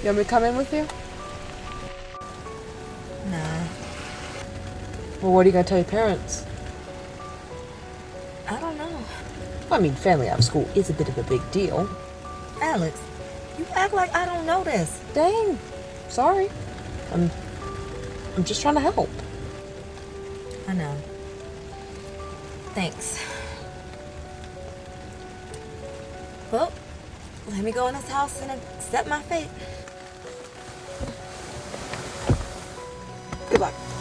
You want me to come in with you? Nah, Well, what are you going to tell your parents? I don't know. I mean, family out of school is a bit of a big deal. Alex, you act like I don't know this. Dang. Sorry. I'm I'm just trying to help. I know. Thanks. Well, let me go in this house and accept my fate. 吧。